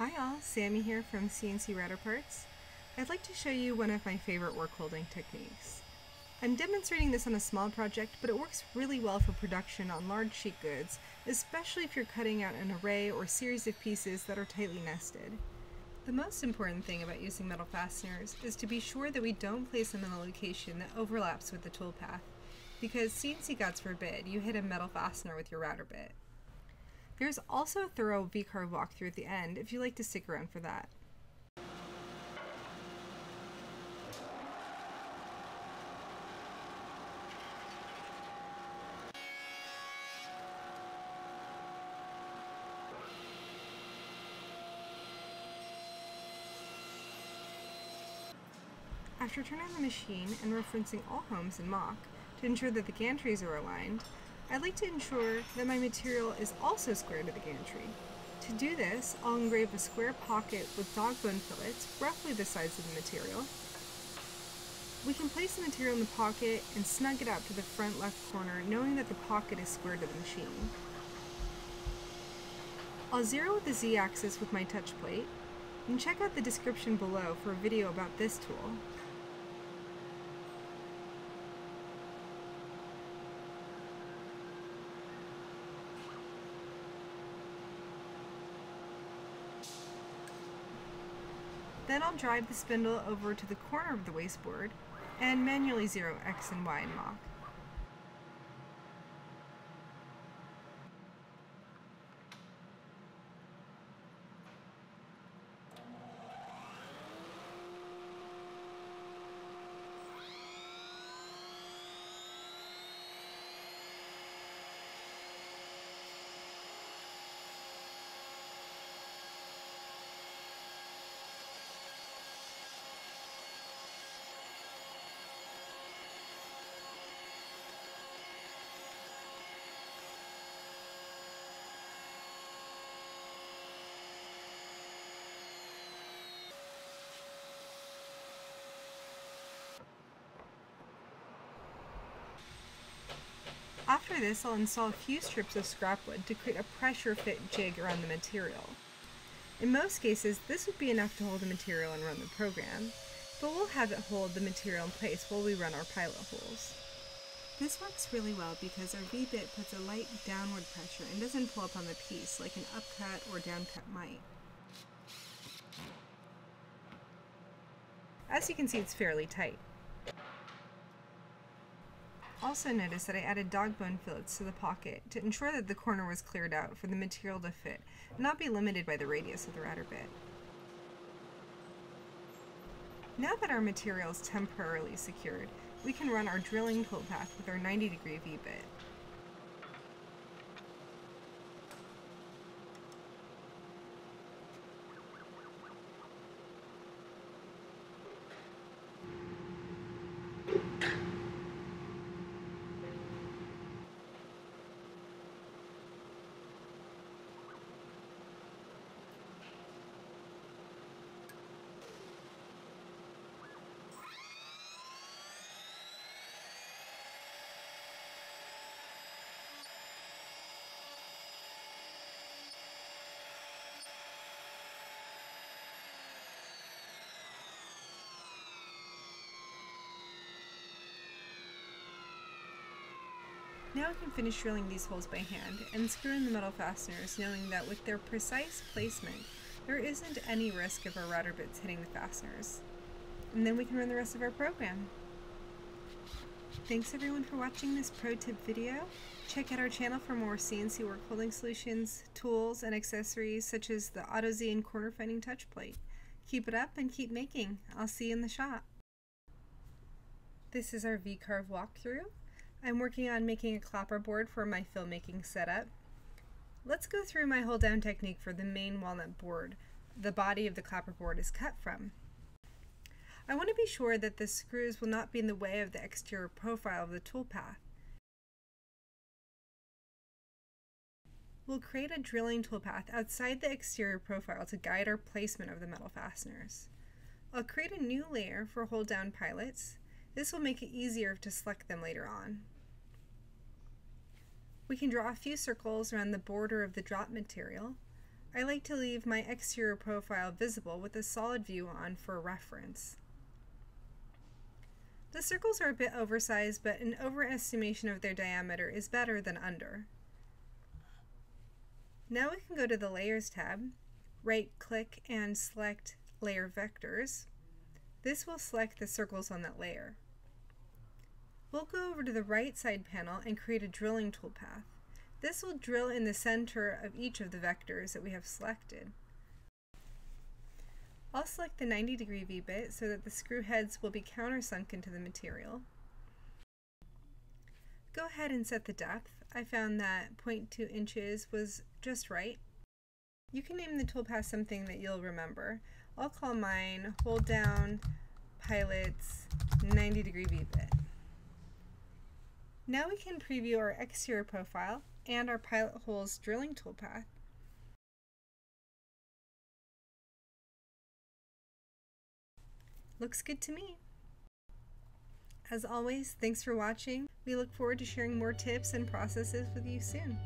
Hi all, Sammy here from CNC Router Parts. I'd like to show you one of my favorite work holding techniques. I'm demonstrating this on a small project, but it works really well for production on large sheet goods, especially if you're cutting out an array or series of pieces that are tightly nested. The most important thing about using metal fasteners is to be sure that we don't place them in a location that overlaps with the toolpath, because CNC gods forbid you hit a metal fastener with your router bit. There's also a thorough V-carve walkthrough at the end if you'd like to stick around for that. After turning the machine and referencing all homes in Mach to ensure that the gantries are aligned, I'd like to ensure that my material is also square to the gantry. To do this, I'll engrave a square pocket with dog bone fillets, roughly the size of the material. We can place the material in the pocket and snug it up to the front left corner, knowing that the pocket is square to the machine. I'll zero the z-axis with my touch plate, and check out the description below for a video about this tool. Then I'll drive the spindle over to the corner of the wasteboard and manually zero X and Y in Mach. After this, I'll install a few strips of scrap wood to create a pressure fit jig around the material. In most cases, this would be enough to hold the material and run the program, but we'll have it hold the material in place while we run our pilot holes. This works really well because our V-bit puts a light downward pressure and doesn't pull up on the piece like an upcut or downcut might. As you can see, it's fairly tight. Also notice that I added dog bone fillets to the pocket to ensure that the corner was cleared out for the material to fit and not be limited by the radius of the router bit. Now that our material is temporarily secured, we can run our drilling toolpath with our 90 degree V-bit. Now I can finish drilling these holes by hand and screw in the metal fasteners knowing that with their precise placement, there isn't any risk of our router bits hitting the fasteners. And then we can run the rest of our program. Thanks everyone for watching this pro tip video. Check out our channel for more CNC work holding solutions, tools, and accessories such as the AutoZ and corner finding touch plate. Keep it up and keep making. I'll see you in the shop. This is our V-carve walkthrough. I'm working on making a clapper board for my filmmaking setup. Let's go through my hold down technique for the main walnut board the body of the clapper board is cut from. I want to be sure that the screws will not be in the way of the exterior profile of the toolpath. We'll create a drilling toolpath outside the exterior profile to guide our placement of the metal fasteners. I'll create a new layer for hold down pilots. This will make it easier to select them later on. We can draw a few circles around the border of the drop material. I like to leave my exterior profile visible with a solid view on for reference. The circles are a bit oversized, but an overestimation of their diameter is better than under. Now we can go to the Layers tab, right-click and select Layer Vectors. This will select the circles on that layer. We'll go over to the right side panel and create a drilling toolpath. This will drill in the center of each of the vectors that we have selected. I'll select the 90 degree V-bit so that the screw heads will be countersunk into the material. Go ahead and set the depth. I found that 0.2 inches was just right. You can name the toolpath something that you'll remember. I'll call mine hold down pilots 90 degree V-bit. Now we can preview our exterior profile and our pilot holes drilling toolpath. Looks good to me. As always, thanks for watching. We look forward to sharing more tips and processes with you soon.